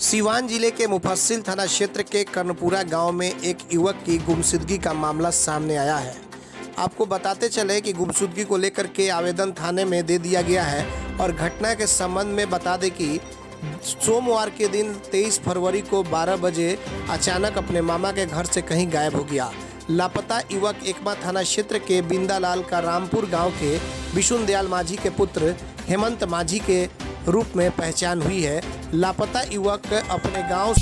सीवान ज़िले के मुफस्सिल थाना क्षेत्र के कर्णपुरा गाँव में एक युवक की गुमशुदगी का मामला सामने आया है। आपको बताते चले कि गुमशुदगी को लेकर के आवेदन थाने में दे दिया गया है और घटना के संबंध में बता दें कि सोमवार के दिन 23 फरवरी को 12 बजे अचानक अपने मामा के घर से कहीं गायब हो गया। लापता युवक एकमा थाना क्षेत्र के बिंदालाल का रामपुर गाँव के विशुन दयाल माझी के पुत्र हेमंत माझी के रूप में पहचान हुई है। लापता युवक अपने गाँव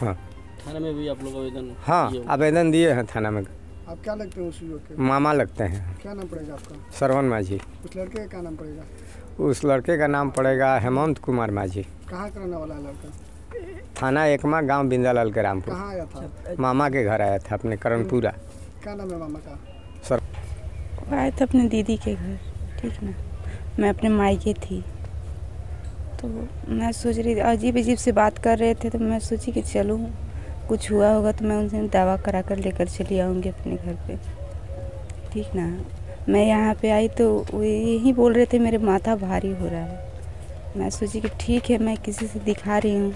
हाँ। थाने में भी आप लोग आवेदन हाँ दिए आवेदन दिए हैं थाना में। आप क्या लगते हैं उस युवक के? मामा लगते हैं। क्या नाम पड़ेगा आपका? श्रवण माझी। उस लड़के का क्या नाम पड़ेगा? उस लड़के का नाम पड़ेगा हेमंत कुमार माझी। कहाँ का रहने वाला है लड़का? थाना एकमा गाँव बिंदालाल के रामपुर। कहाँ आया था? मामा के घर आया था अपने करणपुरा। क्या नाम है मामा का? सर आए थे अपने दीदी के घर ठीक ना। मैं अपने मायके थी। तो मैं सोच रही थी, अजीब अजीब से बात कर रहे थे तो मैं सोची कि चलूँ। कुछ हुआ होगा तो मैं उनसे दवा करा कर लेकर चली आऊँगी अपने घर पे। ठीक ना? मैं यहाँ पे आई तो यही बोल रहे थे, मेरे माथा भारी हो रहा है। मैं सोची कि ठीक है, मैं किसी से दिखा रही हूँ।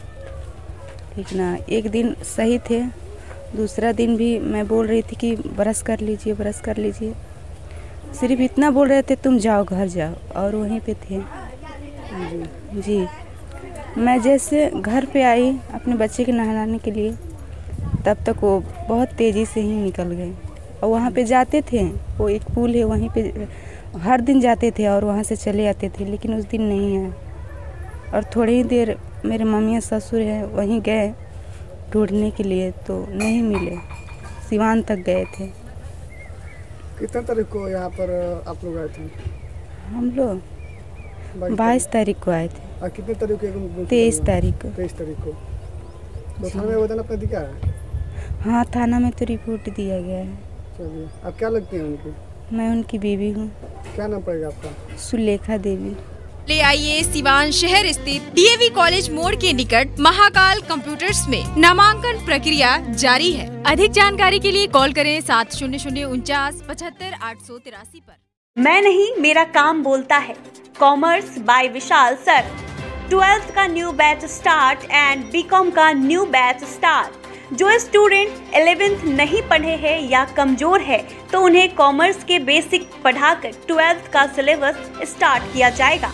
ठीक ना? एक दिन सही थे, दूसरा दिन भी मैं बोल रही थी कि ब्रश कर लीजिए, ब्रश कर लीजिए। सिर्फ़ इतना बोल रहे थे, तुम जाओ, घर जाओ। और वहीं पे थे। जी मैं जैसे घर पे आई अपने बच्चे के नहलाने के लिए तब तक वो बहुत तेज़ी से ही निकल गए। और वहाँ पे जाते थे वो एक पुल है वहीं पे हर दिन जाते थे और वहाँ से चले आते थे लेकिन उस दिन नहीं आए। और थोड़ी ही देर मेरे मम्मी ससुर हैं वहीं गए ढूँढने के लिए तो नहीं मिले। सिवान तक गए थे। कितने तारीख को यहाँ पर आप लोग आए थे? हम लोग बाईस तारीख। को आए थे। और कितने तारीख को तेईस तारीख को। तेईस तारीख को। तो थाने में आवेदन अपने दिखा है? हाँ थाना में तो रिपोर्ट दिया गया है। चलिए आप क्या लगते हैं उनकी? मैं उनकी बीवी हूँ। क्या नाम पड़ेगा आपका? सुलेखा देवी। ले आइए सिवान शहर स्थित डीएवी कॉलेज मोड़ के निकट महाकाल कंप्यूटर्स में नामांकन प्रक्रिया जारी है। अधिक जानकारी के लिए कॉल करें सात शून्य शून्य उनचास पचहत्तर आठ सौ तिरासी आरोप मैं नहीं, मेरा काम बोलता है। Commerce by Vishal sir twelfth का new batch start and BCom का न्यू बैच स्टार्ट जो स्टूडेंट इलेवेंथ नहीं पढ़े हैं या कमज़ोर है तो उन्हें कॉमर्स के बेसिक पढ़ाकर ट्वेल्थ का सिलेबस स्टार्ट किया जाएगा।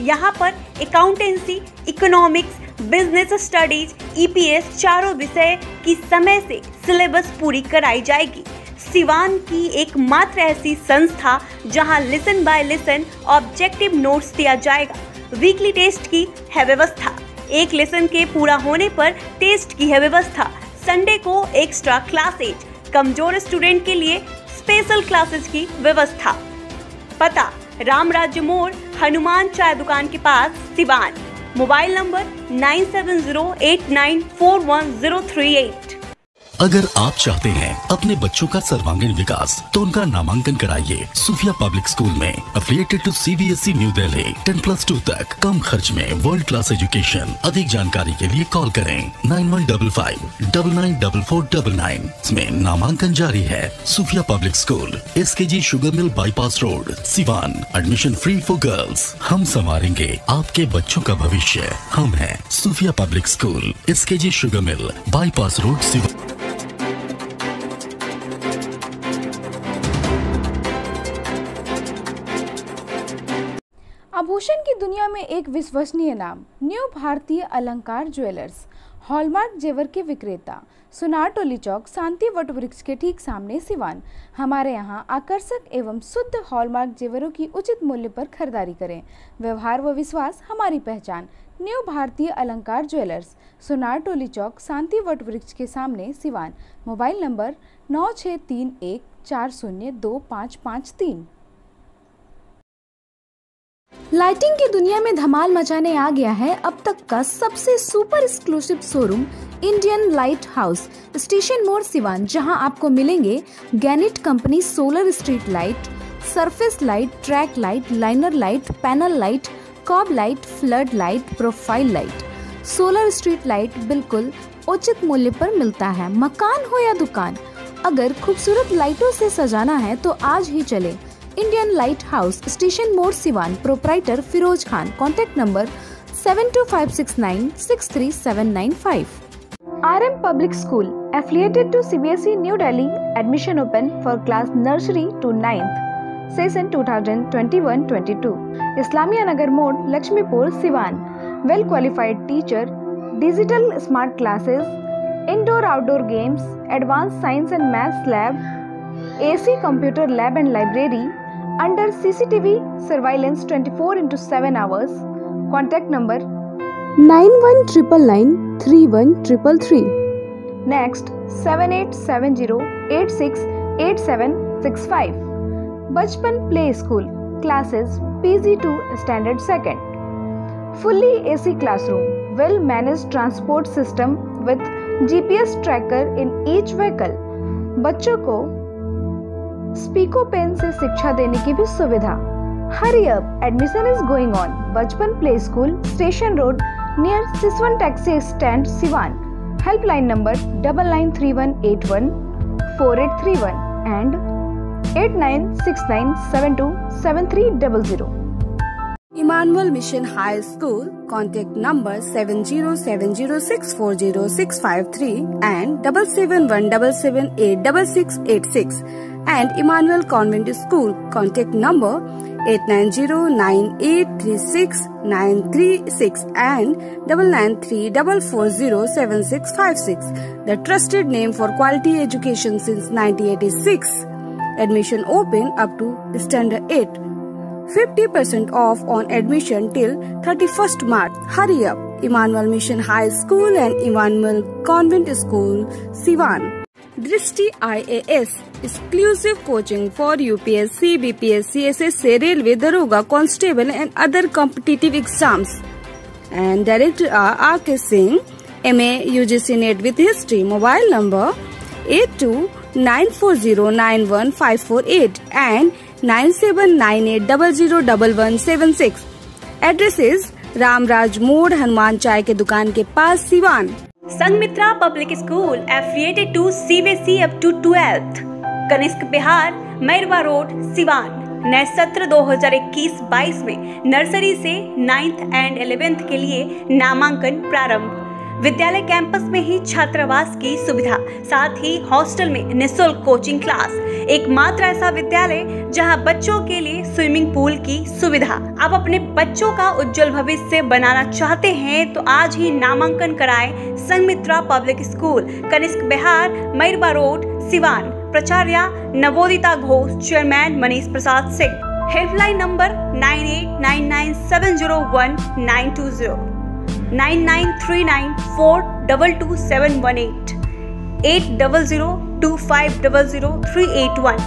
यहाँ पर accountancy economics business studies EPS चारों विषय की समय से सिलेबस पूरी कराई जाएगी। सिवान की एकमात्र ऐसी संस्था जहाँ listen by listen objective notes दिया जाएगा। वीकली टेस्ट की है व्यवस्था। एक लेसन के पूरा होने पर टेस्ट की है व्यवस्था। संडे को एक्स्ट्रा क्लासेज कमज़ोर स्टूडेंट के लिए स्पेशल क्लासेस की व्यवस्था। पता, राम राज्य मोड़, हनुमान चाय दुकान के पास Siwan. Mobile number nine seven zero eight nine four one zero three eight अगर आप चाहते हैं अपने बच्चों का सर्वांगीण विकास तो उनका नामांकन कराइए सूफिया पब्लिक स्कूल में। Affiliated to CBSE new Delhi ten plus two तक। कम खर्च में वर्ल्ड क्लास एजुकेशन अधिक जानकारी के लिए कॉल करें nine one double five double nine double four double nine इसमें नामांकन जारी है Sufia public school. S K G sugar mill bypass road Siwan admission free for girls हम संवारेंगे आपके बच्चों का भविष्य। हम है सूफिया public school S K G sugar mill bypass road Siwan एक विश्वसनीय नाम, न्यू भारतीय अलंकार ज्वेलर्स, हॉलमार्क जेवर के विक्रेता, सुनार टोली चौक, शांति वट वृक्ष के ठीक सामने सिवान। हमारे यहाँ आकर्षक एवं शुद्ध हॉलमार्क जेवरों की उचित मूल्य पर खरीदारी करें। व्यवहार व विश्वास, हमारी पहचान, न्यू भारतीय अलंकार ज्वेलर्स, सुनार टोली चौक, शांति वट वृक्ष के सामने सिवान। मोबाइल नंबर नौ छः तीन एक चार शून्य दो पाँच पाँच तीन। लाइटिंग की दुनिया में धमाल मचाने आ गया है अब तक का सबसे super exclusive showroom Indian light house station मोड़ सिवान, जहाँ आपको मिलेंगे गैनिट company solar street light surface light track light liner light panel light COB light flood light profile light solar street light बिल्कुल उचित मूल्य पर मिलता है। मकान हो या दुकान, अगर खूबसूरत लाइटों से सजाना है तो आज ही चले। इंडियन लाइट हाउस स्टेशन मोड़ Siwan proprietor Firoz Khan contact number seven two five six nine six three seven nine five R M public school affiliated to CBSE new Delhi admission open for class nursery to ninth session 2021-22 Islamia Nagar मोड़ Laxmipur Siwan well qualified teacher digital smart classes indoor outdoor games advance science and maths lab AC computer lab and library under CCTV surveillance 24 into 7 hours. Contact number 9199 Next 7870868765. Bachpan Play School classes PG2 Standard 2nd. Fully AC classroom, well managed transport system with GPS tracker in each vehicle. बच्चों को स्पीको pen से शिक्षा देने की भी सुविधा। Hurry up admission is going on Bachpan play school station road near Siswan taxi stand Siwan helpline number double nine three one eight one four eight three one and eight nine six nine seven two seven three double zero Emmanuel Mission High School. Contact number 70706400653 and 77177866686 and Emmanuel Convent School. Contact number 890983696 and 9934407656. The trusted name for quality education since 1986. Admission open up to standard 8. 50% off on admission till 31st March. Hurry up! Emmanuel Mission High School and Emmanuel Convent School, Sivan. दृष्टि IAS exclusive coaching for S S C railway दरोगा constable and other competitive exam and director R R K Singh M A U G C NET with history mobile number eight two nine four zero nine one five four eight and nine seven nine eight double zero double one seven six address is Ramraj मोड़ हनुमान चाय के दुकान के पास Siwan Sanghamitra public school affiliated to CBSE up to twelfth Kanishka Bihar, Mairwa road, Siwan. नए सत्र 2021-22 में nursery से ninth and eleventh के लिए नामांकन प्रारंभ. विद्यालय कैंपस में ही छात्रावास की सुविधा, साथ ही हॉस्टल में निशुल्क कोचिंग क्लास एकमात्र ऐसा विद्यालय जहाँ बच्चों के लिए स्विमिंग पूल की सुविधा। आप अपने बच्चों का उज्जवल भविष्य बनाना चाहते हैं तो आज ही नामांकन कराएँ Sanghamitra public school, Kanishka Bihar Mairwa road, Siwan. प्राचार्य Navodita Ghosh, chairman Manish Prasad Singh. Helpline number nine eight nine nine seven zero one nine two zero. Nine nine three nine four double two seven one eight. Eight double zero two five double zero three eight one.